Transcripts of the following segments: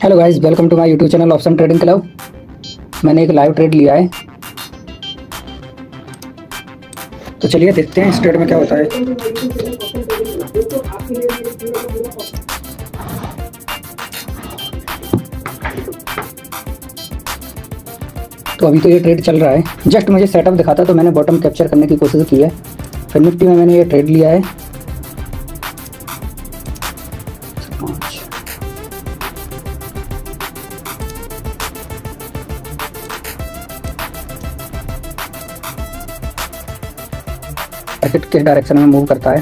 Hello guys welcome to my YouTube channel option trading club मैंने एक live trade लिया है। तो चलिए देखते हैं इस ट्रेड में क्या होता है। तो अभी तो ये ट्रेड चल रहा है। जस्ट मुझे सेटअप दिखाता तो मैंने बॉटम कैप्चर करने की कोशिश की है। फिर निफ्टी में मैंने ये ट्रेड लिया है। मार्केट किस डायरेक्शन में मूव करता है?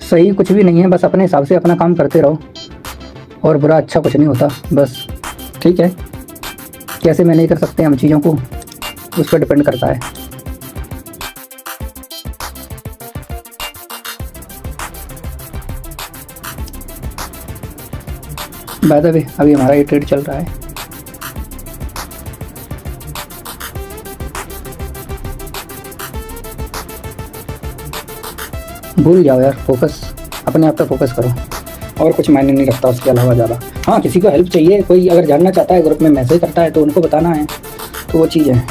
सही कुछ भी नहीं है, बस अपने हिसाब से अपना काम करते रहो। और बुरा अच्छा कुछ नहीं होता, बस। ठीक है? कैसे मैनेज कर सकते हैं हम चीज़ों को? उस पर डिपेंड करता है। बाय द वे अभी हमारा ये ट्रेड चल रहा है। भूल जाओ यार फोकस अपने आप पर फोकस करो। और कुछ मायने नहीं रखता उसके अलावा ज़्यादा। हाँ किसी को हेल्प चाहिए, कोई अगर जानना चाहता है ग्रुप में मैसेज करता है तो उनको बताना है तो वो चीज़ है।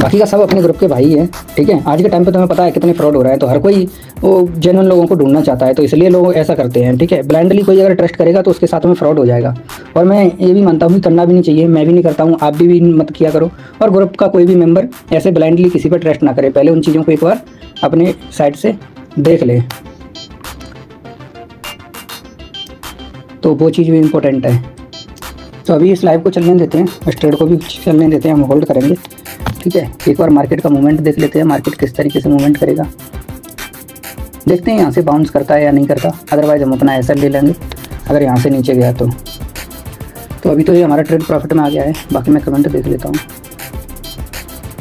बाकी का सब अपने ग्रुप के भाई है ठीक है? आज के टाइम पे तुम्हें पता है कितने फ्रॉड हो रहा है तो हर कोई वो जेनुअन लोगों को ढूंढना चाहता है तो इसलिए लोग ऐसा करते हैं ठीक है? ब्लाइंडली कोई अगर ट्रस्ट करेगा तो उसके साथ में फ्रॉड हो जाएगा। और मैं ये भी मानता हूँ कि करना भी नहीं चाहिए मैं भी नहीं करता हूँ आप भी, भी मत किया करो। और ग्रुप का कोई भी मेंबर ऐसे ब्लाइंडली किसी पर ट्रस्ट ना करे पहले उन चीज़ों को एक बार अपने साइड से देख ले। तो वो चीज़ भी इम्पोर्टेंट है। तो अभी इस लाइव को चलने देते हैं इस ट्रेड को भी चलने देते हैं हम होल्ड करेंगे। ठीक है? एक बार मार्केट का मूवमेंट देख लेते हैं मार्केट किस तरीके से मूवमेंट करेगा। देखते हैं यहाँ से बाउंस करता है या नहीं करता। अदरवाइज़ हम अपना ऐसा ले लेंगे। अगर यहाँ से नीचे गया तो। तो अभी तो ये हमारा ट्रेड प्रॉफिट में आ गया है। बाकी मैं कमेंट देख लेता हूँ।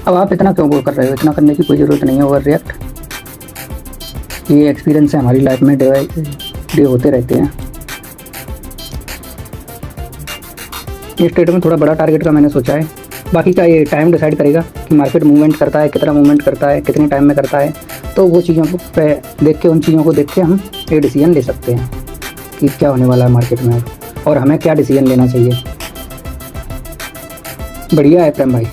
अब आप इतना क्यों कर रहे हो? इतना करने की कोई ज़रूरत नहीं है ओवर रिएक्ट ये एक्सपीरियंस है हमारी लाइफ में डे डे होते रहते हैं। इस ट्रेड में थोड़ा बड़ा टारगेट का मैंने सोचा है। बाकी का ये टाइम डिसाइड करेगा कि मार्केट मूवमेंट करता है, कितना मूवमेंट करता है, कितने टाइम में करता है। तो वो चीज़ों को देख के, उन चीज़ों को देख के हम ये डिसीज़न ले सकते हैं कि क्या होने वाला है मार्केट में और हमें क्या डिसीज़न लेना चाहिए। बढ़िया है प्रेम भाई।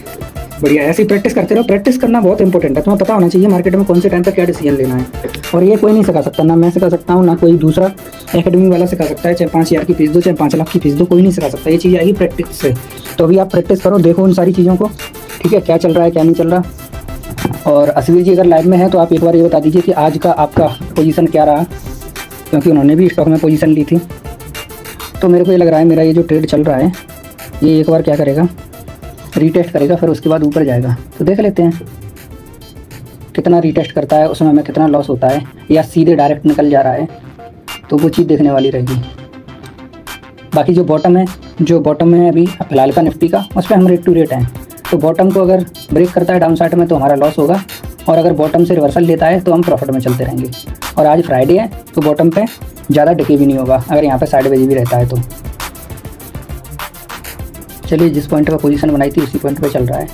बढ़िया ऐसी प्रैक्टिस करते रहो। प्रैक्टिस करना बहुत इंपॉर्टेंट है। तुम्हें पता होना चाहिए मार्केट में कौन से टाइम पर क्या डिसीज़न लेना है। और ये कोई नहीं सिखा सकता। ना मैं सिखा सकता हूँ, ना कोई दूसरा एकेडमी वाला सिखा सकता है। चाहे पाँच हज़ार की फ़ीस दो, चाहे पाँच लाख की फ़ीस दो, कोई नहीं सिखा सकता। ये चीज़ आएगी प्रैक्टिस से। तो अभी आप प्रैक्टिस करो, देखो उन सारी चीज़ों को। ठीक है? क्या चल रहा है, क्या नहीं चल रहा? और असवीर जी, अगर लाइव में है तो आप एक बार ये बता दीजिए कि आज का आपका पोजीशन क्या रहा? क्योंकि उन्होंने भी स्टॉक में पोजीशन ली थी। तो मेरे को ये लग रहा है, मेरा ये जो ट्रेड चल रहा है, ये एक बार क्या करेगा? रीटेस्ट करेगा, फिर उसके बाद ऊपर जाएगा। तो देख लेते हैं कितना रीटेस्ट करता है, उसमें हमें कितना लॉस होता है, या सीधे डायरेक्ट निकल जा रहा है तो वो चीज़ देखने वाली रहेगी। बाकी जो बॉटम है, जो बॉटम में अभी फ़िलहाल का निफ्टी का, उस पर हम रेट टू रेट हैं। तो बॉटम को अगर ब्रेक करता है डाउन साइड में तो हमारा लॉस होगा, और अगर बॉटम से रिवर्सल लेता है तो हम प्रॉफिट में चलते रहेंगे। और आज फ्राइडे है तो बॉटम पे ज़्यादा डिके भी नहीं होगा, अगर यहाँ पे साइड बजे भी रहता है तो। चलिए, जिस पॉइंट पर पोजीशन बनाई थी, उसी पॉइंट पे चल रहा है।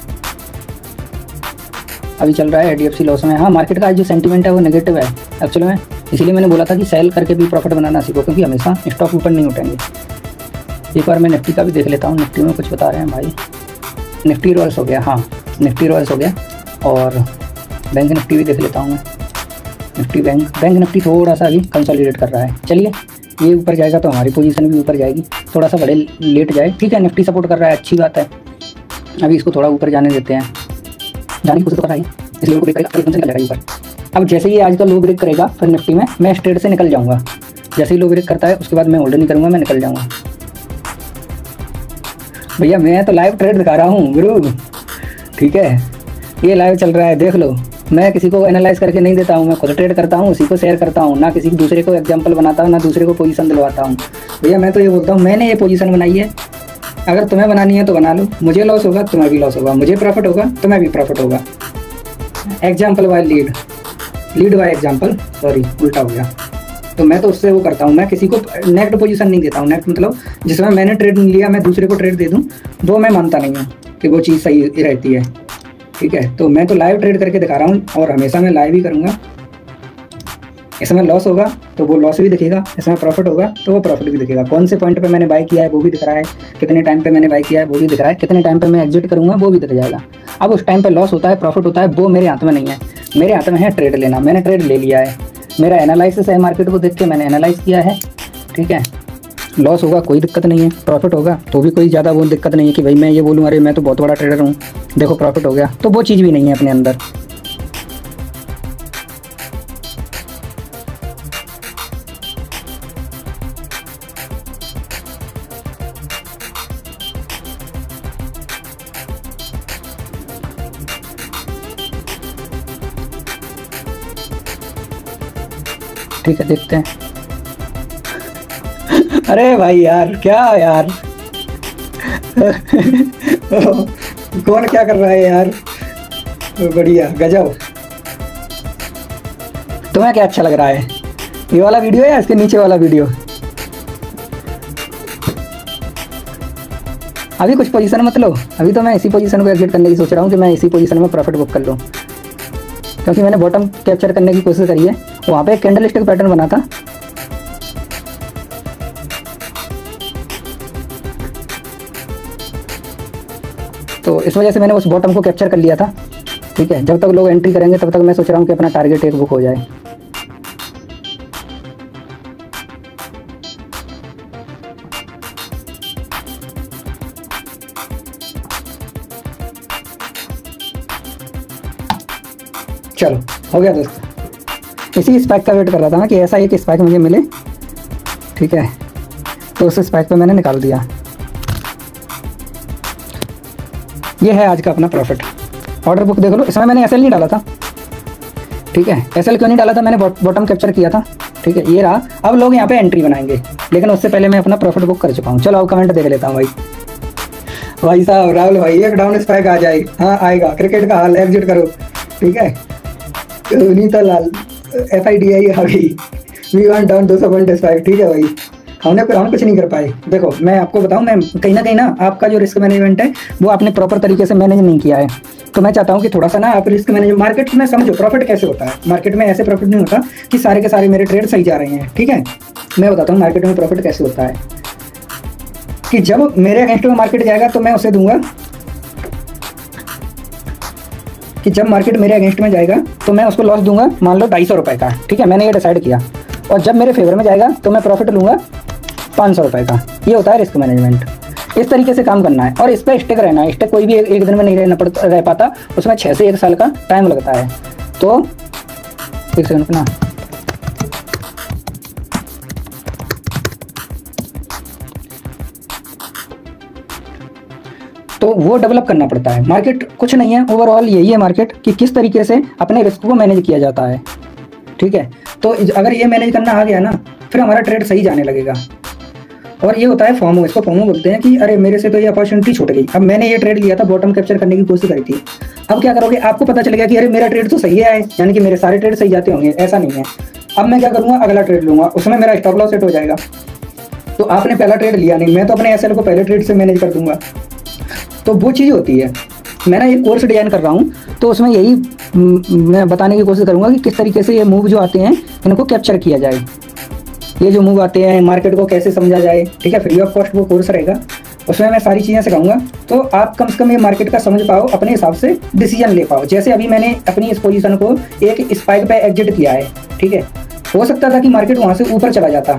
अभी चल रहा है एच लॉस में। हाँ मार्केट का आज जो सेंटीमेंट है वो नेगेटिव है। एक्चुअली में, इसीलिए मैंने बोला था कि सेल करके भी प्रॉफिट बनाना सीखो, क्योंकि हमेशा स्टॉक ऊपर नहीं उठेंगे। एक बार मैं निफ्टी का भी देख लेता हूँ। निफ्टी में कुछ बता रहे हैं भाई। निफ्टी रॉयल्स हो गया हाँ निफ्टी रॉयल्स हो गया। और बैंक निफ्टी भी देख लेता हूँ मैं। निफ्टी बैंक बैंक निफ्टी थोड़ा सा अभी कंसोलिडेट कर रहा है। चलिए, ये ऊपर जाएगा तो हमारी पोजीशन भी ऊपर जाएगी। थोड़ा सा बड़े लेट जाए। ठीक है, निफ्टी सपोर्ट कर रहा है, अच्छी बात है। अभी इसको थोड़ा ऊपर जाने देते हैं। जाने की कोशिश कर रहा है। ऊपर। अब जैसे ही आज का लो ब्रेक करेगा, फिर निफ्टी में मैं स्ट्रेट से निकल जाऊँगा। जैसे ही लो ब्रेक करता है, उसके बाद मैं होल्ड नहीं करूँगा, मैं निकल जाऊँगा। भैया, मैं तो लाइव ट्रेड दिखा रहा हूँ, गुरु। ठीक है? ये लाइव चल रहा है, देख लो। मैं किसी को एनालाइज करके नहीं देता हूँ, मैं खुद ट्रेड करता हूँ, उसी को शेयर करता हूँ, ना किसी दूसरे को एग्ज़ाम्पल बनाता हूँ, ना दूसरे को पोजीशन दिलवाता हूँ। भैया, मैं तो ये बोलता हूँ, मैंने ये पोजीशन बनाई है। अगर तुम्हें बनानी है तो बना लो। मुझे लॉस होगा, तुम्हें भी लॉस होगा। मुझे प्रॉफिट होगा, तुम्हें भी प्रॉफिट होगा। Example buy lead lead buy example sorry उल्टा हो गया। तो मैं तो उससे वो करता हूँ। मैं किसी को नेक्ट पोजिशन नहीं देता हूँ। नेक्ट मतलब जिसमें मैंने ट्रेड लिया, मैं दूसरे को ट्रेड दे दूँ, वो मैं मानता नहीं हूँ कि वो चीज़ सही रहती है। ठीक है? तो मैं तो लाइव ट्रेड करके दिखा रहा हूँ और हमेशा मैं लाइव ही करूँगा। इसमें लॉस होगा तो वो लॉस भी दिखेगा। इसमें प्रॉफिट होगा तो वो प्रॉफिट भी दिखेगा। कौन से पॉइंट पे मैंने बाई किया है, वो भी दिख रहा है। कितने टाइम पे मैंने बाई किया है, वो भी दिख रहा है। कितने टाइम पे मैं एग्जिट करूँगा, वो भी दिख जाएगा। अब उस टाइम पे लॉस होता है प्रॉफिट होता है, वो मेरे हाथ में नहीं है। मेरे हाथ में है ट्रेड लेना। मैंने ट्रेड ले लिया है। मेरा एनालिसिस है मार्केट को देख के मैंने एनालाइज किया है, ठीक है? लॉस होगा, कोई दिक्कत नहीं है प्रॉफिट होगा तो भी कोई ज़्यादा वो दिक्कत नहीं है कि भाई मैं ये बोलूँ, अरे मैं तो बहुत बड़ा ट्रेडर हूँ, देखो प्रॉफिट हो गया तो वो चीज़ भी नहीं है अपने अंदर। ठीक है, देखते हैं। अरे भाई यार, क्या यार? कौन क्या कर रहा है यार? बढ़िया, गजब। तुम्हें क्या अच्छा लग रहा है? ये वाला वीडियो है इसके नीचे वाला वीडियो? अभी कुछ पोजीशन मत लो। अभी तो मैं इसी पोजीशन को एग्जिट करने की सोच रहा हूँ कि मैं इसी पोजीशन में प्रॉफिट बुक कर लूँ। क्योंकि मैंने बॉटम कैप्चर करने की कोशिश करी है। वहाँ पे कैंडल स्टिक पैटर्न बना था। तो इस वजह से मैंने उस बॉटम को कैप्चर कर लिया था। ठीक है, जब तक लोग एंट्री करेंगे, तब तक मैं सोच रहा हूँ कि अपना टारगेट एक बुक हो जाए। चलो, हो गया दोस्तों। इसी स्पाइक का वेट कर रहा था मैं कि ऐसा एक स्पाइक मुझे मिले। ठीक है। तो उस स्पाइक पे मैंने निकाल दिया। ये है आज का अपना प्रॉफिट ऑर्डर बुक देख लो, इसमें मैंने एसएल नहीं डाला था। ठीक है। एसएल क्यों नहीं डाला था? मैंने बॉटम कैप्चर किया था। ठीक है, ये रहा। अब लोग यहाँ पे एंट्री बनाएँगे। लेकिन उससे पहले मैं अपना प्रॉफिट बुक कर चुका हूँ। चलो, अब कमेंट देख लेता हूँ भाई। भाई साहब, राहुल भाई, एक डाउन स्पाइक आ जाए। हाँ आएगा। क्रिकेट का हाल एग्जिट करो। ठीक है? Neeta Lal. F I D I आ गई वी वन डाउन दो सौ पॉइंट फाइव ठीक है भाई। हमने हम कुछ नहीं कर पाए। देखो, मैं आपको बताऊँ, मैं कहीं ना कहीं ना आपका जो रिस्क मैनेजमेंट है, वो आपने प्रॉपर तरीके से मैनेज नहीं किया है। तो मैं चाहता हूँ कि थोड़ा सा ना आप रिस्क मैनेज मार्केट में समझो प्रॉफिट कैसे होता है? मार्केट में ऐसे प्रॉफिट नहीं होता कि सारे के सारे मेरे ट्रेड सही जा रहे हैं। ठीक है? मैं बताता हूँ मार्केट में प्रॉफिट कैसे होता है। कि जब मेरे अगेंस्ट में मार्केट जाएगा तो मैं उसे दूँगा कि जब मार्केट मेरे अगेंस्ट में जाएगा तो मैं उसको लॉस दूँगा मान लो ढाई सौ रुपये का ठीक है? मैंने ये डिसाइड किया। और जब मेरे फेवर में जाएगा तो मैं प्रॉफिट लूँगा पाँच सौ रुपये का। ये होता है रिस्क मैनेजमेंट इस तरीके से काम करना है। और इस पर स्टेक रहना है। स्टेक कोई भी एक, एक दिन में नहीं रहना पड़ता रह पाता। उसमें छः से एक साल का टाइम लगता है। तो एक सेकंड अपना तो वो डेवलप करना पड़ता है। मार्केट कुछ नहीं है। ओवरऑल यही है मार्केट कि किस तरीके से अपने रिस्क को मैनेज किया जाता है। ठीक है? तो अगर ये मैनेज करना आ गया ना, फिर हमारा ट्रेड सही जाने लगेगा। और ये होता है फॉर्मो इसको फॉर्मो बोलते हैं कि, अरे, मेरे से तो ये अपॉर्चुनिटी छूट गई। अब मैंने ये ट्रेड लिया था बॉटम कैप्चर करने की कोशिश करी थी। अब क्या करोगे? आपको पता चल गया कि, अरे, मेरा ट्रेड तो सही है। यानी कि मेरे सारे ट्रेड सही जाते होंगे। ऐसा नहीं है। अब मैं क्या करूँगा? अगला ट्रेड लूँगा। उसमें मेरा स्टॉप लॉस सेट हो जाएगा। तो आपने पहला ट्रेड लिया नहीं। मैं तो अपने एस को पहले ट्रेड से मैनेज कर दूँगा। तो वो चीज़ होती है। मैं ना एक कोर्स डिज़ाइन कर रहा हूँ तो उसमें यही, मैं बताने की कोशिश करूँगा कि किस तरीके से ये मूव जो आते हैं, इनको कैप्चर किया जाए। ये जो मूव आते हैं मार्केट को कैसे समझा जाए, ठीक है, फ्री ऑफ़ कॉस्ट वो कोर्स रहेगा। उसमें मैं सारी चीज़ें सिखाऊँगा तो आप कम से कम ये मार्केट का समझ पाओ, अपने हिसाब से डिसीज़न ले पाओ। जैसे अभी मैंने अपनी इस पोजीशन को एक स्पाइक पे एग्जिट किया है, ठीक है। हो सकता था कि मार्केट वहाँ से ऊपर चला जाता।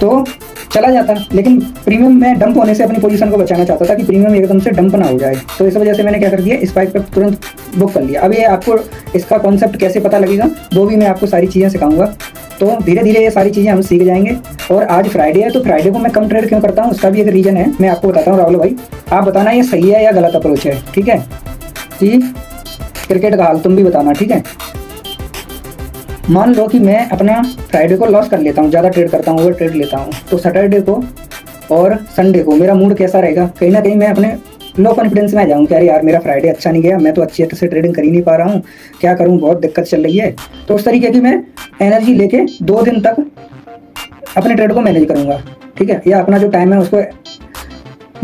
तो चला जाता, लेकिन प्रीमियम में डंप होने से अपनी पोजीशन को बचाना चाहता था कि प्रीमियम एकदम से डंप ना हो जाए। तो इस वजह से मैंने क्या कर दिया इस स्पाइक पर तुरंत बुक कर लिया। अब ये आपको इसका कॉन्सेप्ट कैसे पता लगेगा, वो भी मैं आपको सारी चीज़ें सिखाऊँगा। तो धीरे धीरे ये सारी चीज़ें हम सीख जाएँगे। और आज फ्राइडे है तो फ्राइडे को मैं कम ट्रेड क्यों करता हूँ, उसका भी एक रीज़न है, मैं आपको बताता हूँ राहुल भाई। आप बताना ये सही है या गलत अप्रोच है, ठीक है? जी क्रिकेट का हाल तुम भी बताना, ठीक है? मान लो कि मैं अपना फ्राइडे को लॉस कर लेता हूँ, ज़्यादा ट्रेड करता हूँ ओवर ट्रेड लेता हूँ तो सैटरडे को और संडे को मेरा मूड कैसा रहेगा? कहीं ना कहीं मैं अपने लो कॉन्फिडेंस में आ जाऊँ यार यार, मेरा फ्राइडे अच्छा नहीं गया, मैं तो अच्छी अच्छे से ट्रेडिंग कर ही नहीं पा रहा हूँ, क्या करूँ, बहुत दिक्कत चल रही है। तो उस तरीके की मैं एनर्जी लेके दो दिन तक अपने ट्रेड को मैनेज करूँगा, ठीक है? या अपना जो टाइम है उसको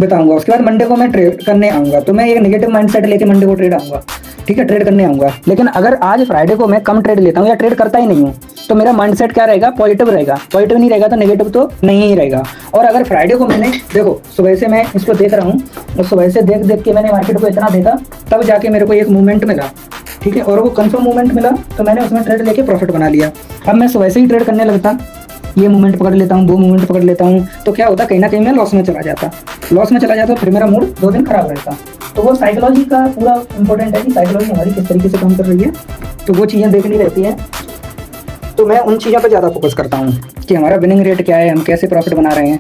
बताऊँगा। उसके बाद मंडे को मैं ट्रेड करने आऊँगा तो मैं एक नेगेटिव माइंडसेट लेके मंडे को ट्रेड आऊँगा। ठीक है ट्रेड करने आऊँगा। लेकिन अगर आज फ्राइडे को मैं कम ट्रेड लेता हूँ या ट्रेड करता ही नहीं हूँ तो मेरा माइंडसेट क्या रहेगा? पॉजिटिव रहेगा। पॉजिटिव नहीं रहेगा तो नेगेटिव तो नहीं ही रहेगा। और अगर फ्राइडे को मैंने, देखो, सुबह से मैं इसको देख रहा हूँ, और सुबह से देख देख के मैंने मार्केट को इतना देखा, तब जाके मेरे को एक मूवमेंट मिला। ठीक है, और वो कंफर्म मूवमेंट मिला तो मैंने उसमें ट्रेड लेके प्रॉफिट बना लिया। अब मैं सुबह से ही ट्रेड करने लगता। ये मूवमेंट पकड़ लेता हूँ, वो मूवमेंट पकड़ लेता हूँ तो क्या होता? कहीं ना कहीं मैं लॉस में चला जाता। लॉस में चला जाता, फिर मेरा मूड दो दिन खराब रहता। तो वो साइकोलॉजी का पूरा इंपॉर्टेंट है कि साइकोलॉजी हमारी किस तरीके से काम कर रही है। तो वो चीज़ें देखनी रहती हैं। तो मैं उन चीज़ों पर ज़्यादा फोकस करता हूँ कि हमारा विनिंग रेट क्या है, हम कैसे प्रॉफिट बना रहे हैं।